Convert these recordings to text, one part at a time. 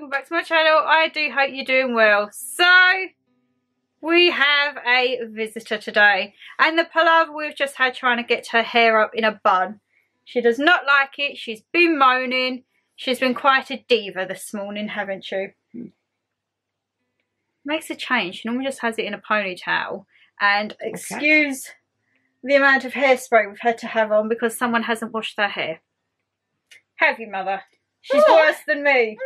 welcome back to my channel. I do hope you're doing well. So, we have a visitor today. And the palaver we've just had trying to get her hair up in a bun. She does not like it. She's been moaning. She's been quite a diva this morning, haven't you? Hmm. Makes a change. She normally just has it in a ponytail. And excuse okay. the amount of hairspray we've had to have on because someone hasn't washed their hair. Have you, mother? She's worse than me.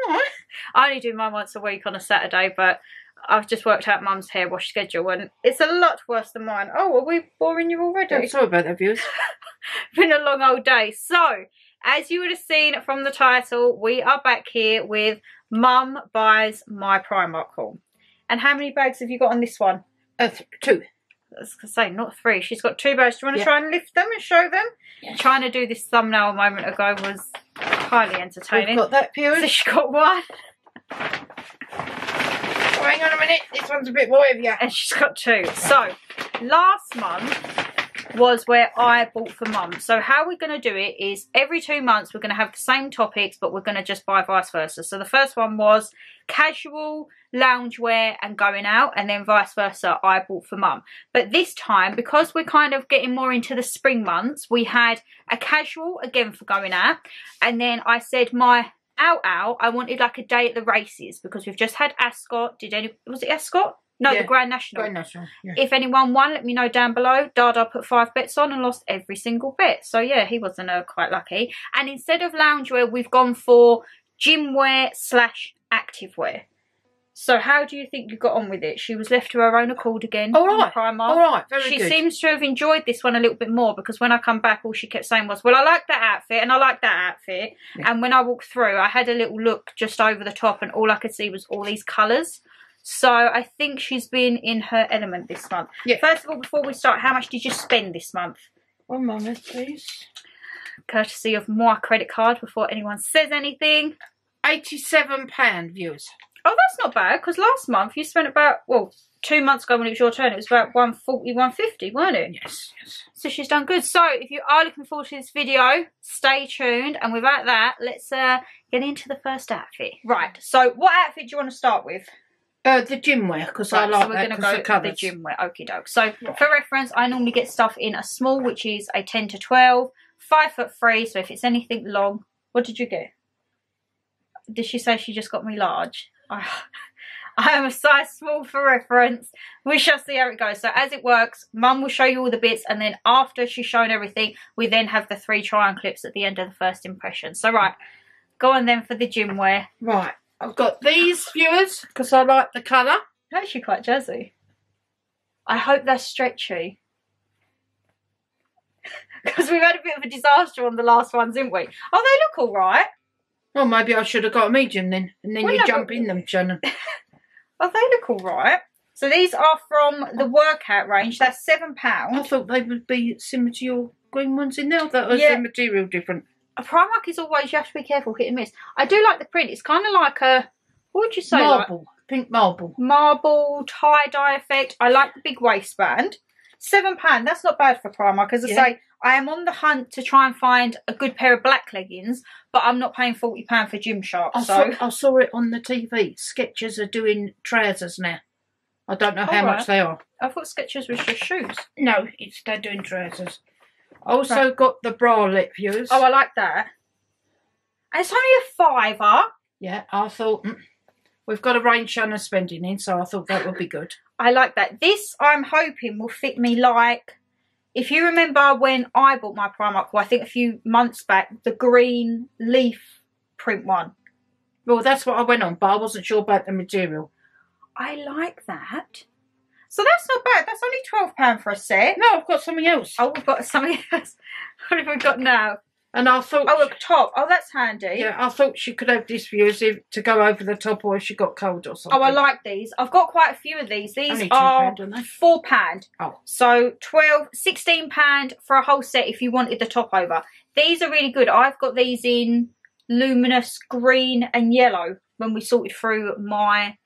I only do mine once a week on a Saturday, but I've just worked out mum's hair wash schedule and it's a lot worse than mine. Oh, are we boring you already? I'm sorry about that, viewers. Been a long old day. So, as you would have seen from the title, we are back here with Mum Buys My Primark haul. And how many bags have you got on this one? Uh, two. I was going to say, not three. She's got two bags. Do you want to yeah. try and lift them and show them? Yeah. Trying to do this thumbnail a moment ago was highly entertaining. We've got that period. So she got one. Oh, hang on a minute. This one's a bit more heavier. And she's got two. So, last month was where I bought for mum. So how we're going to do it is every two months we're going to have the same topics but we're going to just buy vice versa. So the first one was casual, loungewear and going out and then vice versa I bought for mum. But this time because we're kind of getting more into the spring months we had a casual again for going out and then I said my out out I wanted like a day at the races because we've just had Ascot. Did any was it Ascot? No, yeah. the Grand National. Grand National. Yeah. If anyone won, let me know down below. Dada put five bets on and lost every single bet. So yeah, he wasn't uh, quite lucky. And instead of loungewear, we've gone for gym wear slash activewear. So how do you think you got on with it? She was left to her own accord again. All right. Primark. All right. Very she good. seems to have enjoyed this one a little bit more because when I come back, all she kept saying was, well, I like that outfit and I like that outfit. Yeah. And when I walked through, I had a little look just over the top and all I could see was all these colours. So I think she's been in her element this month. Yeah. First of all, before we start, how much did you spend this month? One moment, please. Courtesy of my credit card before anyone says anything. £87 views. Oh, that's not bad, because last month you spent about, well, two months ago when it was your turn, it was about 140, 150, weren't it? Yes, yes. So she's done good. So if you are looking forward to this video, stay tuned. And without that, let's uh, get into the first outfit. Right, so what outfit do you want to start with? Uh, the gym wear because right, I like so we're going to go the, the gym wear. Okie doke. So for reference, I normally get stuff in a small, which is a ten to twelve, five foot three. So if it's anything long, what did you get? Did she say she just got me large? I am a size small for reference. We shall see how it goes. So as it works, Mum will show you all the bits, and then after she's shown everything, we then have the three try on clips at the end of the first impression. So right, go on then for the gym wear. Right. I've got these viewers because I like the colour. Actually quite jazzy. I hope they're stretchy. Because we've had a bit of a disaster on the last ones, didn't we? Oh, they look all right. Well, maybe I should have got a medium then. And then well, you no, jump but... in them, Shannon. oh, they look all right. So these are from the workout range. They're £7. I thought they would be similar to your green ones in there. That was yeah. the material different a Primark is always, you have to be careful, hit and miss. I do like the print. It's kind of like a, what would you say? Marble. Like? Pink marble. Marble, tie-dye effect. I like the big waistband. Seven pound. That's not bad for Primark. As I yeah. say, I am on the hunt to try and find a good pair of black leggings, but I'm not paying forty pound for Gymshark. I, so. saw, I saw it on the TV. Skechers are doing trousers now. I don't know how right. much they are. I thought Skechers was just shoes. No, it's they're doing trousers. Also right. got the bralette views. Oh, I like that. And it's only a fiver. Yeah, I thought mm, we've got a range Shannon spending in, so I thought that would be good. I like that. This, I'm hoping, will fit me like... If you remember when I bought my Primark, well, I think a few months back, the green leaf print one. Well, that's what I went on, but I wasn't sure about the material. I like that. So that's not bad. That's only £12 for a set. No, I've got something else. Oh, we've got something else. what have we got now? And I thought... Oh, a top. Oh, that's handy. Yeah, I thought she could have this view as if to go over the top or if she got cold or something. Oh, I like these. I've got quite a few of these. These Only are £4. Oh. So 12 £16 for a whole set if you wanted the top over. These are really good. I've got these in luminous green and yellow when we sorted through my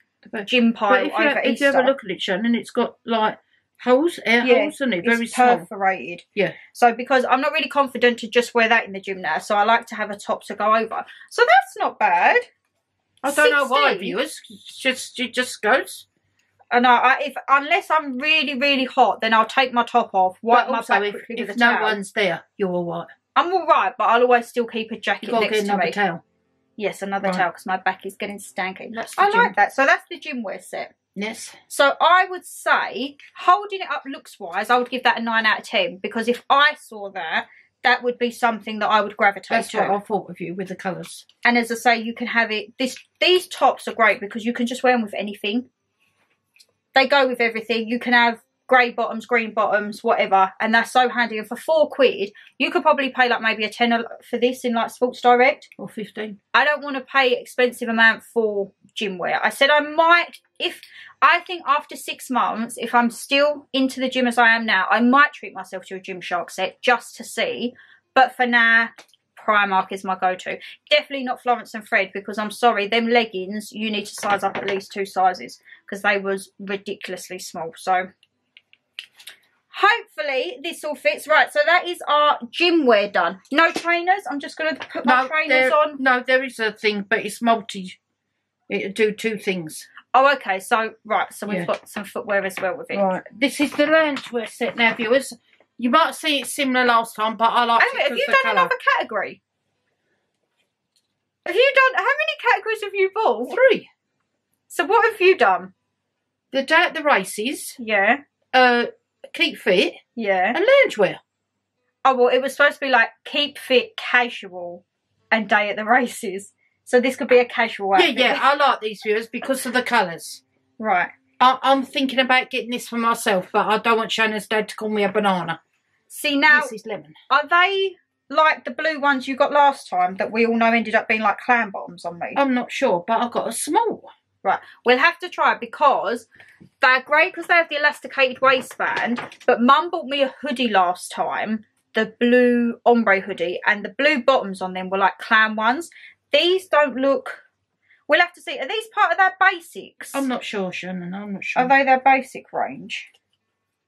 gym pile but if you, over if Easter. you have a look at it, Shannon, it's got like holes, air yeah, holes, and it very it's perforated. Yeah. So because I'm not really confident to just wear that in the gym now, so I like to have a top to go over. So that's not bad. I don't know why, 16? viewers. Just it just goes. And I, I, if unless I'm really, really hot, then I'll take my top off, wipe But my back if, quickly if with a no towel. one's there, you're all right. I'm all right, but I'll always still keep a jacket You got to next get to another me. towel. Yes, another Right. towel because my back is getting stanky. I gym. like that. So that's the gym wear set. Yes. So I would say, holding it up looks wise, I would give that a nine out of ten because if I saw that, that would be something that I would gravitate That's to. what I thought of you with the colours. And as I say, you can have it. This these tops are great because you can just wear them with anything. They go with everything. You can have grey bottoms, green bottoms, whatever, and that's so handy. And for four quid, you could probably pay like maybe a tenner for this in like Sports Direct. Or 15. I don't want to pay expensive amount for gym wear. I said I might if I think after six months, if I'm still into the gym as I am now, I might treat myself to a Gymshark set just to see. But for now, Primark is my go-to. Definitely not Florence and Fred because I'm sorry, them leggings you need to size up at least two sizes because they was ridiculously small. So hopefully this all fits right. So that is our gym wear done. No trainers. I'm just going to put my trainers there, on. no, there is a thing, but it's multi. It'll do two things. Oh, okay. So right, so we've Yeah. got some footwear as well with it. Right. This is the loungewear set now, viewers. You might see it similar last time, but I like it have you done colour. another category? Have you done how many categories have you bought? Three. So what have you done? The day at the races, Yeah, uh, keep fit, yeah. and loungewear. Oh well, it was supposed to be like keep fit, casual, and day at the races. So this could be a casual Yeah, outfit. yeah, I like these viewers because of the colours. Right. I, I'm thinking about getting this for myself, but I don't want Shannon's dad to call me a banana. See now, this is lemon. are they like the blue ones you got last time that we all know ended up being like clam bottoms on me? I'm not sure, but I got a small. one. Right, we'll have to try it because they're great because they have the elasticated waistband. But Mum bought me a hoodie last time, the blue ombre hoodie, and the blue bottoms on them were like clam ones. These don't look. We'll have to see. Are these part of their basics? I'm not sure, Shannon. I'm not sure. Are they their basic range?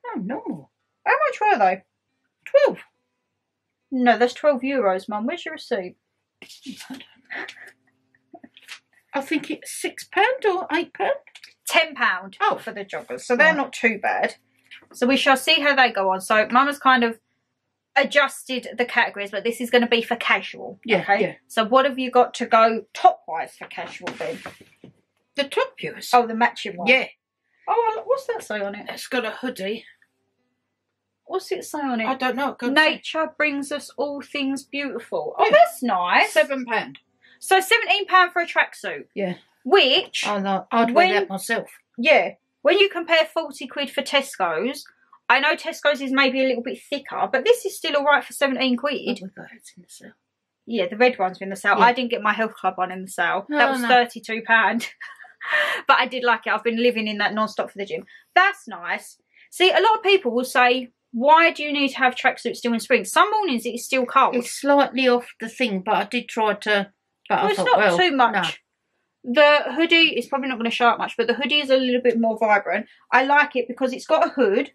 No, normal. How much were they? Twelve. No, that's twelve euros, Mum. Where's your receipt? I think it's six pound or eight pound. ten pound Oh. for the joggers, so they're Right. not too bad. So we shall see how they go on. So Mama's kind of adjusted the categories, but this is going to be for casual. Yeah, okay. yeah. So what have you got to go top wise for casual then? The top viewers. Oh, the matching one. yeah, Oh, um, what's that say on it? it's got a hoodie. What's it say on it? I don't know. Go Nature brings us all things beautiful. Oh, Yeah. that's nice. seven pound. So seventeen pound for a tracksuit. Yeah. Which, I like. I'd When- wear that myself. yeah, when you compare forty quid for Tesco's, I know Tesco's is maybe a little bit thicker, but this is still all right for seventeen quid. Oh, we got it in the sale. Yeah, the red one's in the sale. Yeah. I didn't get my health club one in the sale. No, that oh, was no. thirty-two pound, but I did like it. I've been living in that non-stop for the gym. That's nice. See, a lot of people will say, "Why do you need to have tracksuits still in spring?" Some mornings it's still cold. It's slightly off the thing, but I did try to. But well, it's thought, not well, too much. no. The hoodie is probably not going to show up much, but the hoodie is a little bit more vibrant. I like it because it's got a hood,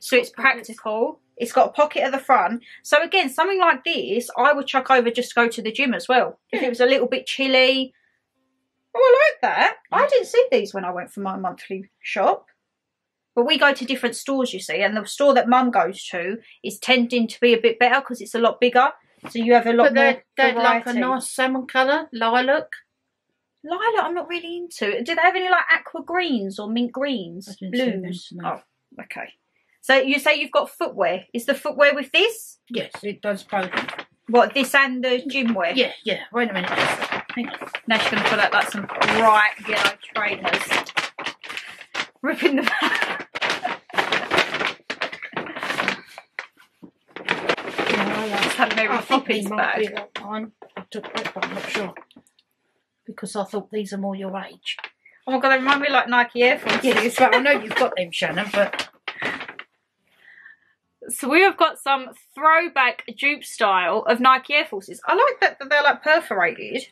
so it's practical. It's got a pocket at the front. So again, something like this, I would chuck over just to go to the gym as well. If it was a little bit chilly. Oh, I like that. I mm. didn't see these when I went for my monthly shop. But we go to different stores, you see, and the store that Mum goes to is tending to be a bit better because it's a lot bigger. So you have a lot But they're, they're like a nice salmon colour, lilac. Lilac, I'm not really into. Do they have any like aqua greens or mint greens? Them, Blues. no. Oh, okay. So you say you've got footwear. Is the footwear with this? Yes, it does both. What, this and the gym wear? Yeah, yeah. Wait a minute. Now she's going to pull out like some bright yellow trainers. Ripping the I think they might be bag. like mine. I took that, but I'm not sure. Because I thought these are more your age. Oh my god, they remind me like Nike Air Force. Yes, but I know you've got them, Shannon, but So we have got some throwback dupe style of Nike Air Forces. I like that, that they're like perforated.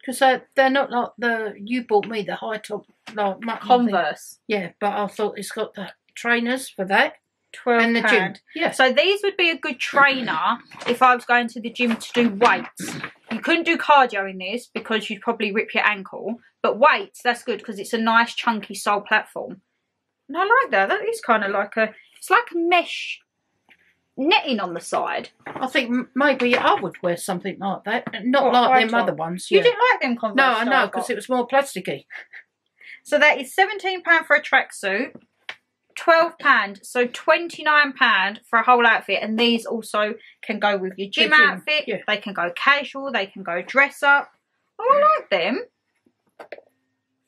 because they're, they're not like the you bought me the high top like mutton thing. Converse. Yeah, but I thought it's got the trainers for that Twelve and the gym. Yeah, So these would be a good trainer if I was going to the gym to do weights. You couldn't do cardio in this because you'd probably rip your ankle. But weights, that's good because it's a nice chunky sole platform. And I like that. That is kind of like a, it's like a mesh netting on the side. I think maybe I would wear something like that. Not What, like them other ones. You Yeah. didn't like them Converse? No, I know, because it was more plasticky. So that is seventeen pound for a tracksuit, twelve pound, so twenty nine pound for a whole outfit. And these also can go with your gym, outfit. yeah. They can go casual. They can go dress up. Oh, I like them.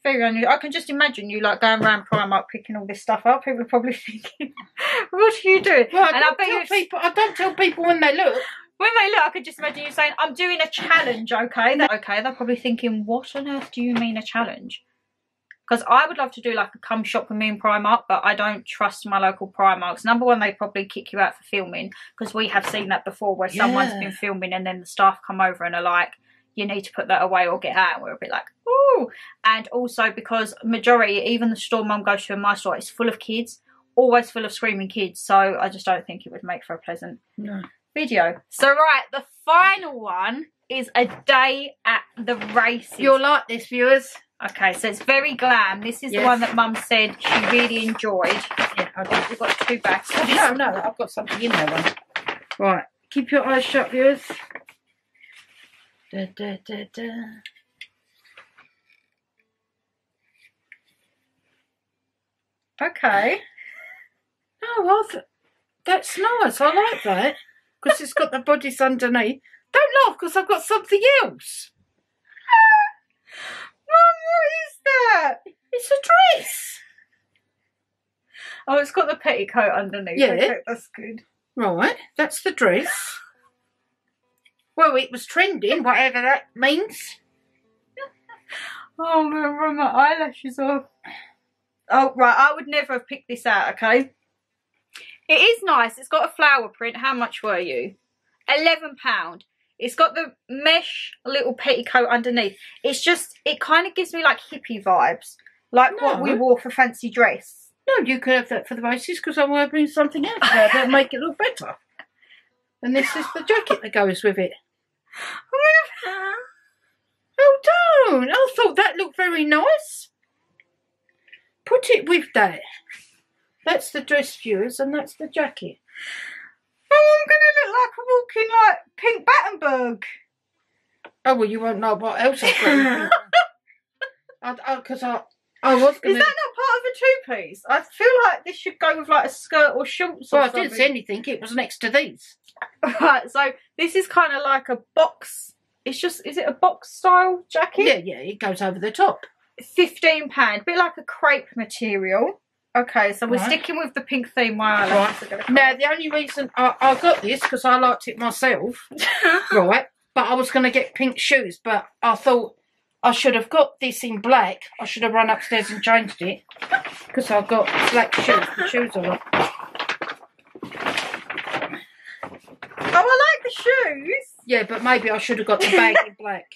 Very unusual. I can just imagine you like going around Primark picking all this stuff up. People are probably thinking, "What are you doing?" Well, I and I don't bet tell people. I don't tell people when they look. when they look, I could just imagine you saying, "I'm doing a challenge." Okay, They're, okay. They're probably thinking, "What on earth do you mean a challenge?" Because I would love to do like a come shop with me in Primark, but I don't trust my local Primarks. Number one, they probably kick you out for filming because we have seen that before, where someone's been filming and then the staff come over and are like, "You need to put that away or get out." And we're a bit like, "Ooh!" And also because majority, even the store mum goes to in my store, it's full of kids, always full of screaming kids. So I just don't think it would make for a pleasant No. video. So right, the final one is a day at the races. You'll like this, viewers. Okay, so it's very glam. This is the one that Mum said she really enjoyed. Yeah, I. We've got two bags. No, no, I've got something in there. One. Right, keep your eyes shut, viewers. Da, da, da, da. Okay. Oh, I th- that's nice. I like that because it's got the bodice underneath. Don't laugh because I've got something else. Mum, what is that? It's a dress. Oh, it's got the petticoat underneath. Yeah. Okay, that's good. Right, that's the dress. Well, it was trending, whatever that means. Oh, I'm gonna run my eyelashes off. Oh, right. I would never have picked this out, okay? It is nice. It's got a flower print. How much were you? £11. It's got the mesh little petticoat underneath. It's just, it kind of gives me like hippie vibes. Like what we wore for fancy dress. No, you could have that for the races because I'm going to bring something else there that'll make it look better. And this is the jacket that goes with it. Oh, uh, don't! I thought that looked very nice. Put it with that. That's the dress, viewers, and that's the jacket. Oh, I'm going to look like a walking like pink Battenberg. Oh, well, you won't know what else I've got. I, because I, I, was Is that not part of a two-piece? I feel like this should go with like a skirt or shorts or Well, I something. didn't see anything. It was next to these. Right, so this is kind of like a box. It's just, is it a box style jacket? Yeah, yeah, it goes over the top. Fifteen pound, bit like a crepe material. Okay, so we're Right. sticking with the pink theme. My Right. eyelashes are gonna come Now, the only reason I, I got this because I liked it myself, right? But I was going to get pink shoes, but I thought I should have got this in black. I should have run upstairs and changed it because I've got black shoes. The shoes are like, Oh, I like the shoes. yeah, but maybe I should have got the bag in black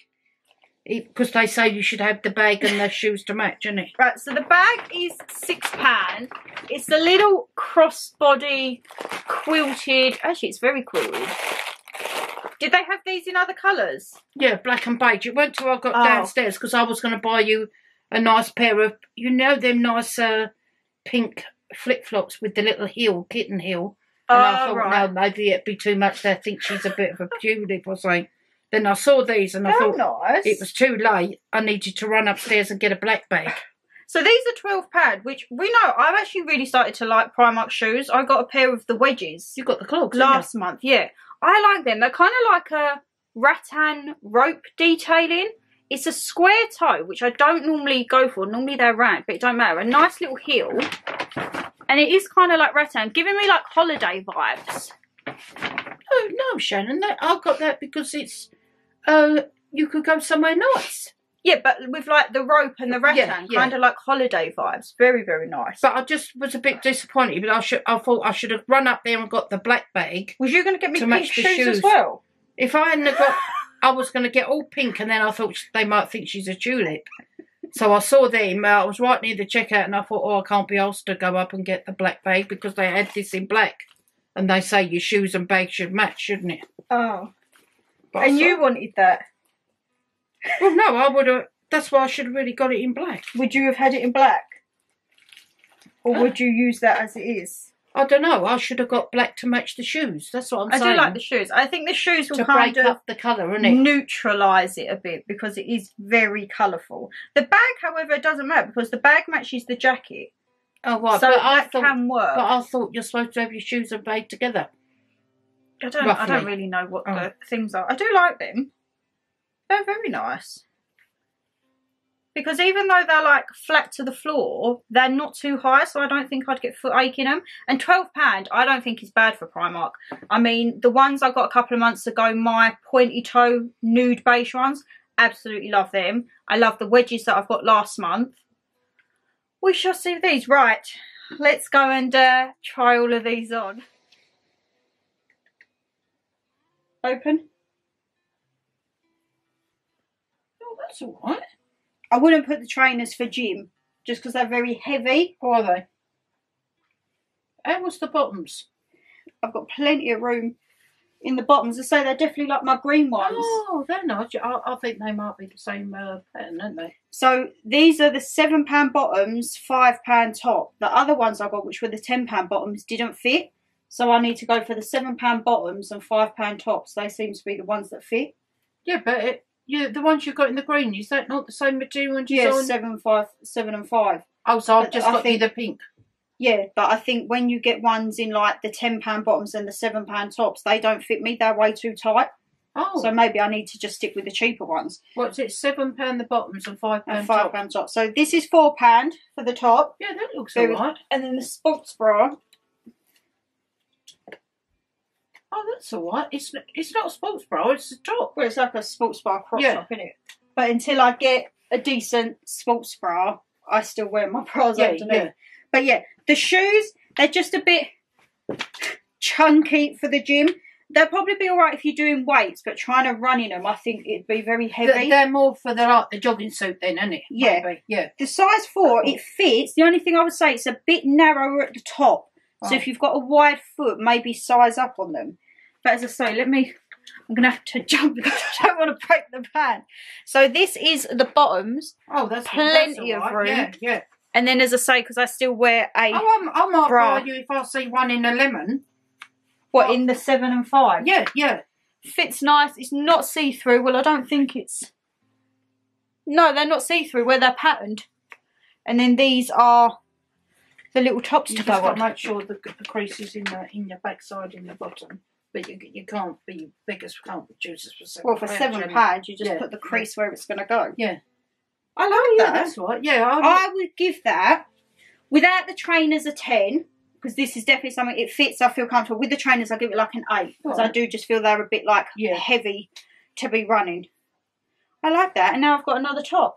because they say you should have the bag and the shoes to match, isn't it? Right, so the bag is six pound. It's a little crossbody quilted. Actually, it's very quilted. Did they have these in other colours? Yeah, black and beige. It went till I got Oh. downstairs because I was going to buy you a nice pair of, you know, them nice uh, pink flip flops with the little heel, kitten heel. And I Oh, thought, right. no, maybe it'd be too much. They think she's a bit of a tulip or something. Then I saw these and I thought nice. it was too late. I needed to run upstairs and get a black bag. So these are twelve pound, which we know. I've actually really started to like Primark shoes. I got a pair of the wedges You got the clogs, last month. Yeah, I like them. They're kind of like a rattan rope detailing. It's a square toe, which I don't normally go for. Normally they're round, but it don't matter. A nice little heel, and it is kind of like rattan, giving me like holiday vibes. Oh no, Shannon, I got that because it's uh you could go somewhere nice. Yeah, but with like the rope and the rattan, Yeah, yeah. kind of like holiday vibes. Very, very nice. But I just was a bit disappointed. But I should, I thought I should have run up there and got the black bag. was you going to get me To pink the shoes, as well? If I hadn't got, I was going to get all pink, and then I thought they might think she's a tulip. So I saw them. uh, I was right near the checkout, and I thought, oh, I can't be asked to go up and get the black bag because they had this in black, and they say your shoes and bag should match, shouldn't it? Oh, But and saw- you wanted that. Well, no, I would have. That's why I should have really got it in black. Would you have had it in black? Or Uh, would you use that as it is? I don't know. I should have got black to match the shoes. That's what I'm I saying. I do like the shoes. I think the shoes will to kind break of up the colour, isn't it? neutralise it a bit because it is very colourful. The bag, however, doesn't matter because the bag matches the jacket. Oh, right. so but I that thought, can work. but I thought you're supposed to have your shoes and bag together. I don't. I don't really know what Oh. the things are. I do like them. They're very nice. Because even though they're like flat to the floor, they're not too high, so I don't think I'd get foot ache in them. And twelve pound, I don't think is bad for Primark. I mean, the ones I got a couple of months ago, my pointy toe nude beige ones, absolutely love them. I love the wedges that I've got last month. We shall see these. Right, let's go and uh, try all of these on. Open. That's all right. I wouldn't put the trainers for gym just because they're very heavy. How are they? How was the bottoms? I've got plenty of room in the bottoms. I say they're definitely like my green ones. Oh, they're nice. I, I think they might be the same uh, pattern, aren't they? So these are the seven pound bottoms, five pound top. The other ones I got, which were the ten pound bottoms, didn't fit. So I need to go for the seven pound bottoms and five pound tops. They seem to be the ones that fit. Yeah, but it, yeah, the ones you've got in the green, is that not the same material and Yeah, seven, five, seven and five. Oh, so I've But just I got think- you the pink. Yeah, but I think when you get ones in like the ten pound bottoms and the seven pound tops, they don't fit me. They're way too tight. Oh, So maybe I need to just stick with the cheaper ones. what's it? Seven pound the bottoms and five and pound five top. pound top. So this is four pound for the top, Yeah, that looks alright. and then the sports bra. Oh, that's alright. It's it's not a sports bra. It's a top. Well, it's like a sports bra crop Yeah. top, isn't it? But until I get a decent sports bra, I still wear my bras Yeah, underneath. yeah. But yeah, the shoes they're just a bit chunky for the gym. They'll probably be all right if you're doing weights, but trying to run in them, I think it'd be very heavy. Th- They're more for the like the jogging suit then, isn't it? Yeah. Maybe, Yeah. the size four, it fits. The only thing I would say, it's a bit narrower at the top. So if you've got a wide foot, maybe size up on them. But as I say, let me. I'm gonna have to jump because I don't want to break the pan. So this is the bottoms, Oh, that's Plenty that's of room. Yeah, yeah. and then as I say, because I still wear a Oh, I'm, I might Bra. buy you if I see one in a lemon. what in the seven and five. Yeah, yeah. fits nice. It's not see through. Well, I don't think it's. No, they're not see through. Where they're patterned, and then these are the little tops You to go on. to make sure the, the crease is in the in your backside in the bottom. But you you can't be beggars can't for seven. Well, for seven pounds, you just Yeah, put the crease where it's going to go. Yeah. I like Oh, yeah, that. that's right. Yeah, I, I would give that without the trainers a ten because this is definitely something it fits. I feel comfortable with the trainers. I give it like an eight because I do just feel they're a bit like Yeah. heavy to be running. I like that, and now I've got another top.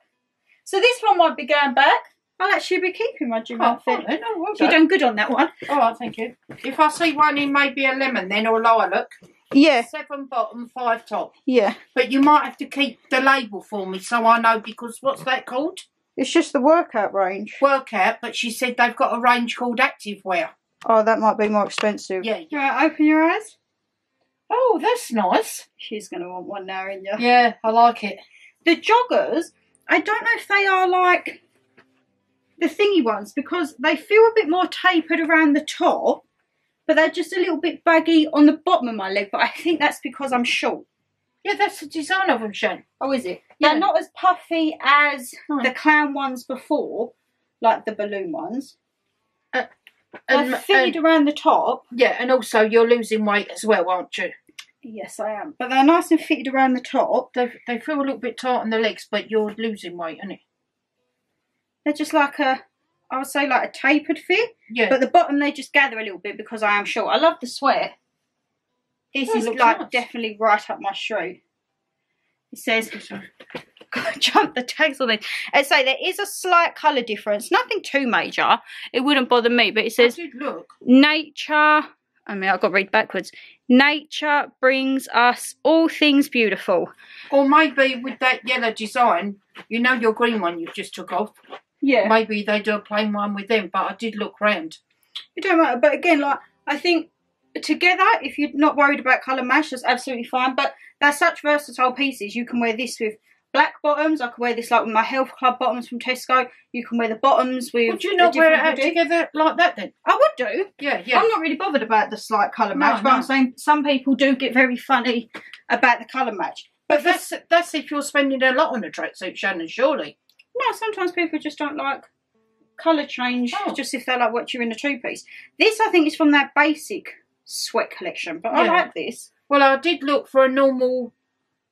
So this one might be going back. I'll actually be keeping my gym oh, outfit. fine, no, well You've done. done good on that one. All right, thank you. If I see one in maybe a lemon then or lilac, Yeah, seven bottom, five top. yeah. But you might have to keep the label for me so I know because what's that called? It's just the workout range. Workout, but she said they've got a range called active wear. Oh, that might be more expensive. Yeah. You right, open your eyes. Oh, that's nice. She's going to want one now, in you. Yeah, I like it. The joggers, I don't know if they are like the thingy ones because they feel a bit more tapered around the top, but they're just a little bit baggy on the bottom of my leg. But I think that's because I'm short. Yeah, that's the design of them, Shan. Oh, is it? Yeah. They're not as puffy as the clown ones before, like the balloon ones. Uh, and, They're fitted and- around the top. yeah, and also you're losing weight as well, aren't you? Yes, I am. But they're nice and fitted around the top. They they feel a little bit tight on the legs, but you're losing weight, isn't it? They're just like a, I would say like a tapered fit. Yeah. But the bottom they just gather a little bit because I am short. I love the sweat. This Oh, is like nice. definitely right up my street. It says jump the tags on it. And say there is a slight colour difference, nothing too major. It wouldn't bother me, but it says look. nature. I mean, I've got to read backwards. Nature brings us all things beautiful. Or maybe with that yellow design, you know your green one you just took off. Yeah. Maybe they do a plain one with them, but I did look round. It don't matter. But again, like I think together, if you're not worried about colour match, that's absolutely fine. But they're such versatile pieces. You can wear this with black bottoms. I could wear this like with my health club bottoms from Tesco. You can wear the bottoms with. Would you not wear it out hoodie. together like that then? I would do. Yeah, yeah. I'm not really bothered about the slight colour No, match, but no. I'm saying some people do get very funny about the colour match. But that's that's if you're spending a lot on a tracksuit, Shannon. Surely. No, sometimes people just don't like colour change, Oh. just if they like what you're in a two piece. This, I think, is from their basic sweat collection, but I like this. Well, I did look for a normal.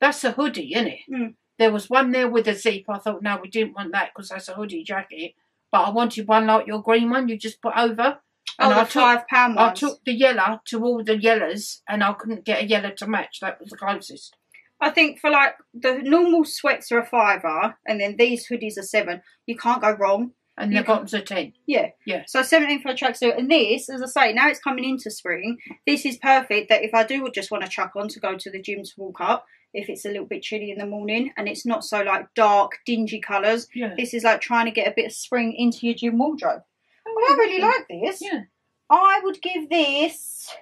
That's a hoodie, isn't it? Mm. There was one there with a zip. I thought, no, we didn't want that because that's a hoodie jacket. But I wanted one like your green one you just put over. Oh, And the I took, five pound I took the yellow to all the yellows, and I couldn't get a yellow to match. That was the closest. I think for like the normal sweats are a fiver, and then these hoodies are seven. You can't go wrong. And You the bottoms are ten. Yeah. Yeah. So 17 for a tracksuit. And this, as I say, now it's coming into spring. This is perfect that if I do just want to chuck on to go to the gym to walk up, if it's a little bit chilly in the morning and it's not so like dark, dingy colours, Yeah. this is like trying to get a bit of spring into your gym wardrobe. Oh, I really like this. Yeah. I would give this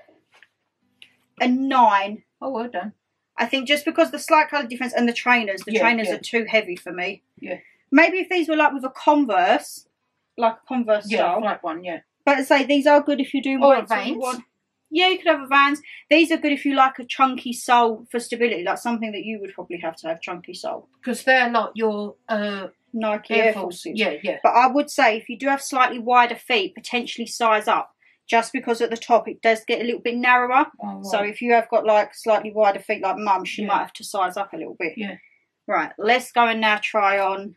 a nine. Oh, well done. I think just because the slight colour difference and the trainers, the Yeah, trainers yeah. are too heavy for me. Yeah. Maybe if these were like with a Converse, like a Converse Yeah, style. like one. Yeah. But I say these are good if you do Or or Vans. want- Yeah, you could have a Vans. These are good if you like a chunky sole for stability, like something that you would probably have to have chunky sole. Because they're like your uh, Nike Air Air Force. Forces. Yeah, yeah. But I would say if you do have slightly wider feet, potentially size up. Just because at the top it does get a little bit narrower. Oh, So if you have got like slightly wider feet like mum, she Yeah. might have to size up a little bit. Yeah. Right, let's go and now try on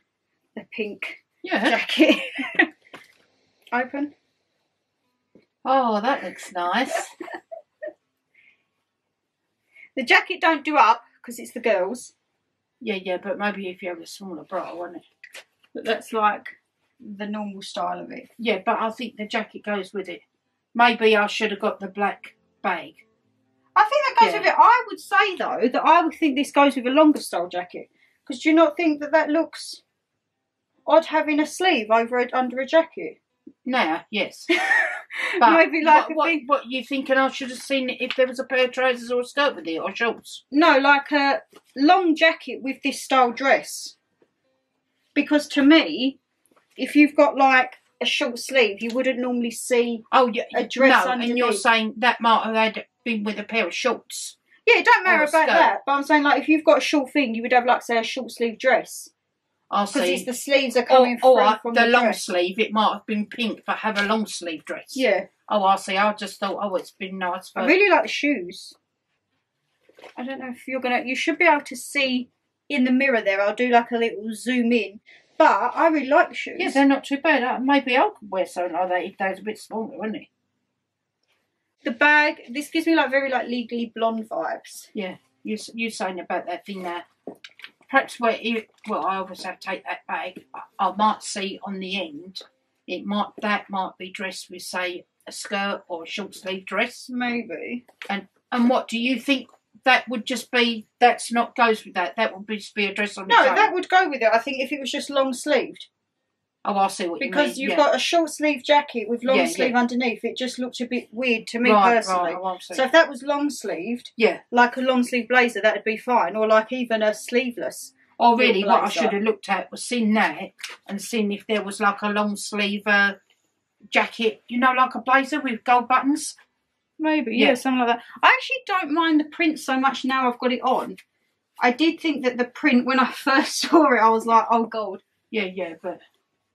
the pink yeah. jacket. Open. Oh, that looks nice. The jacket don't do up because it's the girls. Yeah, yeah, but maybe if you have a smaller bra, wouldn't it? But that's like the normal style of it. Yeah, but I think the jacket goes with it. Maybe I should have got the black bag. I think that goes Yeah. with it. I would say though that I would think this goes with a longer style jacket because do you not think that that looks odd having a sleeve over it under a jacket? Now, yes. But Maybe like what, a what, big what you thinking I should have seen it if there was a pair of trousers or a skirt with it or shorts? no, like a long jacket with this style dress. Because to me, if you've got like a short sleeve, you wouldn't normally see. Oh, yeah. A dress no, and you're saying that might have had been with a pair of shorts. Yeah, it don't matter about skirt. that. But I'm saying like if you've got a short thing, you would have like say a short sleeve dress I because see. the sleeves are coming or free from the, the, long dress. sleeve, it might have been pink for have a long sleeve dress. Yeah. Oh, I see. I just thought, oh, it's been nice for. I really like the shoes. I don't know if you're gonna. You should be able to see in the mirror there. I'll do like a little zoom in. But I really like the shoes. Yeah, they're not too bad. Uh, Maybe I could wear something like that if they was a bit smaller, wouldn't it? the bag. This gives me like very like legally blonde vibes. Yeah, you s- you saying about that thing there. Perhaps where it, well, I always have to take that bag. I, I might see on the end, it might that might be dressed with say a skirt or a short sleeve dress. Maybe. And and what do you think? That would just be that's not goes with that. That would be just be a dress on No, that would go with it. I think if it was just long sleeved, Oh, I see what because you mean. you've yeah. got a short sleeve jacket with long Yeah, sleeve yeah. underneath, it just looks a bit weird to me right, personally. Right, I. So if that was long sleeved, yeah. like a long sleeve blazer, that'd be fine, or like even a sleeveless. Oh, really? What I should have looked at was seen that and seen if there was like a long sleeve uh, jacket, you know, like a blazer with gold buttons. Maybe, Yeah. yeah. something like that. I actually don't mind the print so much now I've got it on. I did think that the print, when I first saw it, I was like, oh, God. Yeah, yeah, but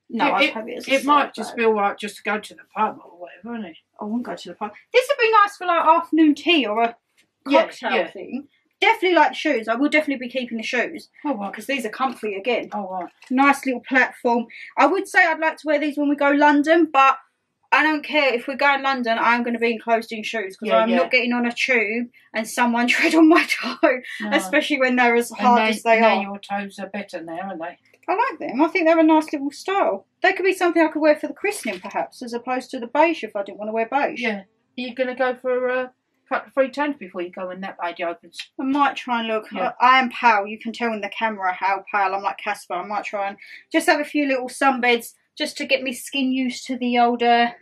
No, it, I'd it, have it as a it might just all right just to go to the pub or whatever, wouldn't it? I wouldn't go to the pub. This would be nice for like afternoon tea or a Yeah, cocktail yeah. thing. Definitely like shoes. I will definitely be keeping the shoes Oh, right. because these are comfy again. Oh, right. Nice little platform. I would say I'd like to wear these when we go London, but I don't care if we go going London. I'm going to be in closed-in shoes because Yeah, I'm yeah. not getting on a tube and someone tread on my toe, No. especially when they're as hard now, as they now are. your toes are better now, aren't they? I like them. I think they're a nice little style. They could be something I could wear for the christening, perhaps, as opposed to the beige if I didn't want to wear beige. Yeah. Are you going to go for a couple of free tans before you go when that lady opens? I might try and look. Yeah. I, I am pale. You can tell in the camera how pale. I'm like Casper. I might try and just have a few little sunbeds just to get me skin used to the older,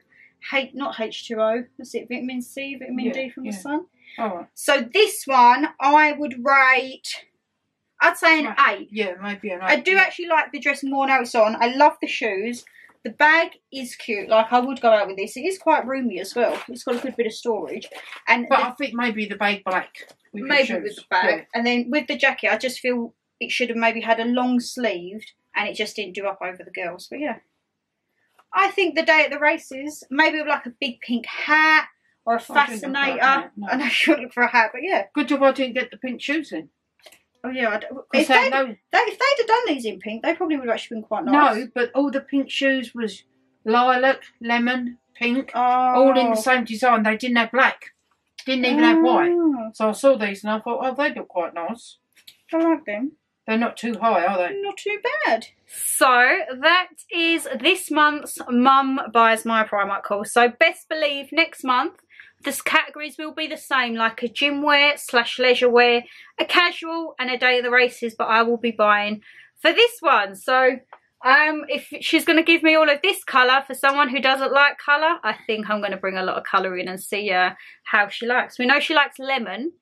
H not H2O. That's it. Vitamin C, vitamin Yeah, D from yeah. the sun. All right. So this one I would rate. I'd say an Right. eight. Yeah, maybe an eight. I do yeah. actually like the dress more now it's on. I love the shoes. The bag is cute. Like I would go out with this. It is quite roomy as well. It's got a good bit of storage. And But the- I think maybe the bag black. With maybe with the bag. And then with the jacket, I just feel it should have maybe had a long sleeved and it just didn't do up over the girls. But yeah. I think the day at the races, maybe with like a big pink hat or a oh, I didn't look a fascinator. hat, no. And I should look for a hat, but yeah. Good job I didn't get the pink shoes in. Oh yeah. I d- Because if, they, no, they, if they'd have done these in pink, they probably would have actually been quite nice. no, but all the pink shoes was lilac, lemon, pink, Oh. all in the oh. same design. They didn't have black. Didn't even have white. Oh, So I saw these and I thought, oh, they look quite nice. I like them. They're not too high, are they? Not too bad. So that is this month's Mum Buys My Primark haul. So best believe next month the categories will be the same, like a gym wear slash leisure wear, a casual and a day of the races, but I will be buying for this one. So um, if she's going to give me all of this colour for someone who doesn't like colour, I think I'm going to bring a lot of colour in and see uh, how she likes. We know she likes lemon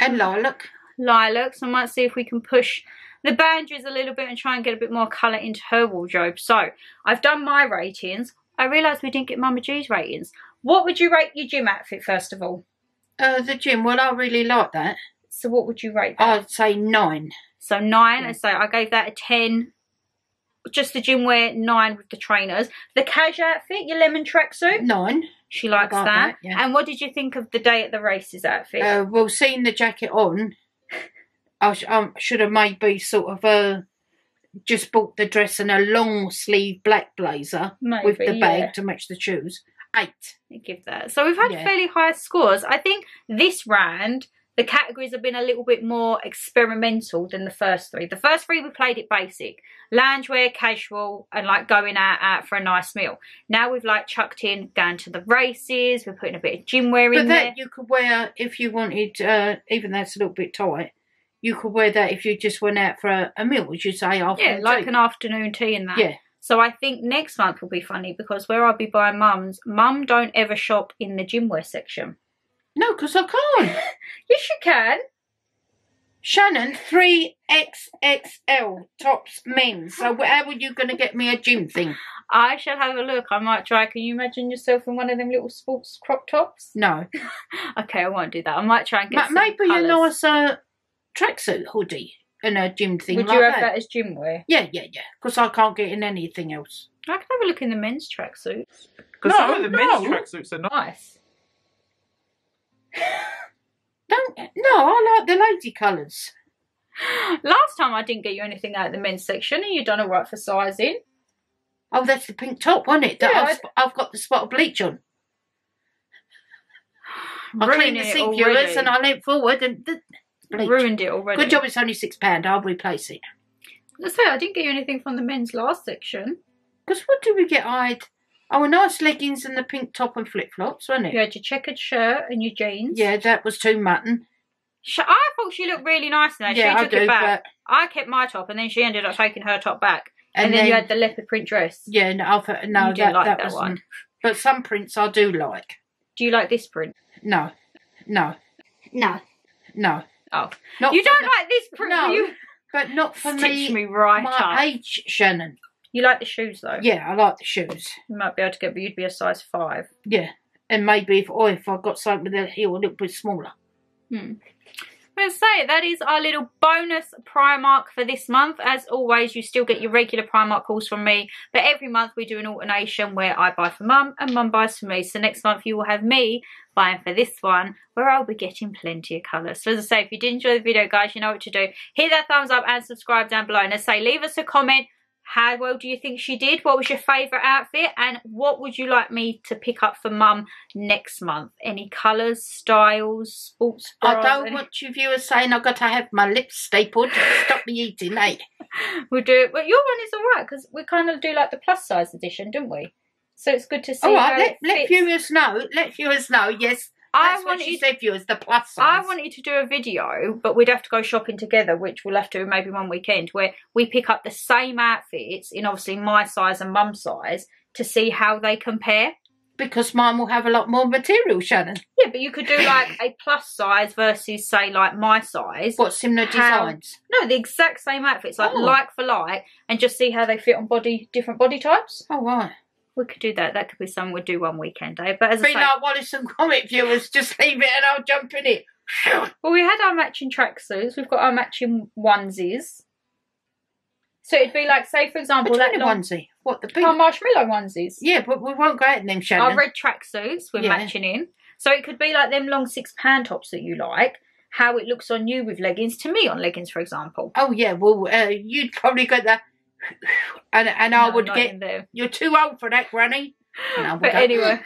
And lilac. lilacs. I might see if we can push the boundaries a little bit and try and get a bit more colour into her wardrobe. So I've done my ratings. I realised we didn't get Mama G's ratings. What would you rate your gym outfit first of all? Uh, the gym, well, I really like that. So what would you rate that? I'd say nine. so nine. And so I gave that a ten. Just the gym wear, nine with the trainers. The cash outfit, your lemon tracksuit. Nine. She likes like that. that, yeah. And what did you think of the day at the races outfit? Uh, well, seeing the jacket on, I sh- um, should have maybe sort of uh, just bought the dress and a long sleeve black blazer with the bag yeah. to match the shoes. Eight. I give that. So we've had Yeah. fairly high scores. I think this round the categories have been a little bit more experimental than the first three. The first three we played it basic, loungewear, casual, and like going out out for a nice meal. Now we've like chucked in going to the races. We're putting a bit of gym wear But in that there. you could wear if you wanted, uh, even though it's a little bit tight, you could wear that if you just went out for a, a meal, would you say, after Yeah, like tea. an afternoon tea and that. Yeah. So I think next month will be funny because where I'll be buying mums, mum don't ever shop in the gym wear section. No, because I can't. Yes, you can. Shannon, 3XXL tops men. So wh- how are you going to get me a gym thing? I shall have a look. I might try. Can you imagine yourself in one of them little sports crop tops? No. Okay, I won't do that. I might try and Ma- get some maybe a colours. nice uh, tracksuit hoodie and a gym thing Would like you have that. that as gym wear? Yeah, yeah, yeah. Because I can't get in anything else. I can have a look in the men's tracksuits. Because some of the men's no. tracksuits are nice. Nice. Don't. No, I like the lady colours. Last time I didn't get you anything out of the men's section, and you done all right for sizing. Oh, that's the pink top, wasn't it? That Yeah, I've, sp- I've got the spot of bleach on. I Ruined cleaned the it seat viewers and I leant forward and the bleach. Ruined it already. Good job. It's only six pound. I'll replace it. I say I didn't get you anything from the men's last section. Because what did we get? I had oh, a nice leggings and the pink top and flip flops, wasn't it? You had your checkered shirt and your jeans. Yeah, that was too mutton. Sh- I thought she looked really nice in that. yeah, she I took do. it back. But I kept my top, and then she ended up taking her top back. And, and, then, you had the leopard print dress. yeah, no, I thought, uh, no, You didn't that, like that, that one. But some prints I do like. Do you like this print? No, no, No. no. Oh. Not You don't like this print? No, You but not for me. me right my up. age, Shannon. You like the shoes though. Yeah, I like the shoes. You might be able to get, but you'd be a size five. Yeah, and maybe if or if I got something with a heel a little bit smaller. Hmm. Let's say that is our little bonus Primark for this month. As always, you still get your regular Primark calls from me, but every month we do an alternation where I buy for mum and mum buys for me. So next month you will have me buying for this one where I'll be getting plenty of colours. So as I say, if you did enjoy the video, guys, you know what to do. Hit that thumbs up and subscribe down below. And as I say, leave us a comment. How well do you think she did? What was your favourite outfit? And what would you like me to pick up for mum next month? Any colours, styles, sports I bras, don't any- want you viewers saying I've got to have my lips stapled stop me eating, eh? We'll do it. But your one is alright because we kind of do like the plus size edition, don't we? So it's good to see All how let, let viewers know. Let viewers know. Yes, I that's what she wanted, said. Viewers, the plus size. I wanted to do a video, but we'd have to go shopping together, which we'll have to maybe one weekend, where we pick up the same outfits in obviously my size and mum's size to see how they compare. because mine will have a lot more material, Shannon. Yeah, but you could do like a plus size versus say like my size. What similar How- designs? No, the exact same outfits, like Oh. like for like, and just see how they fit on body different body types. Oh right. We could do that. That could be something we'd do one weekend, Dave. But as I say, like Wallace and Comic viewers, just leave it and I'll jump in it. well, we had our matching tracksuits. We've got our matching onesies. So it'd be like, say for example, What that long, onesie? What the big? our marshmallow onesies. yeah, but we won't go out in them, Our Shannon. red tracksuits we're Yeah. matching in. So it could be like them long six pan tops that you like. How it looks on you with leggings to me on leggings, for example. Oh yeah, well uh, you'd probably get that, and and I would get. You're too old for that, Granny. No, But anyway,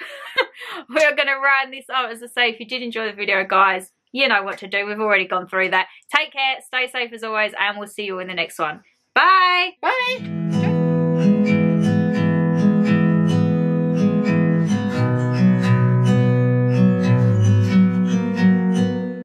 we're going to round this up. As I say, if you did enjoy the video, guys, you know what to do. We've already gone through that. Take care, stay safe as always, and we'll see you in the next one. Bye. Bye.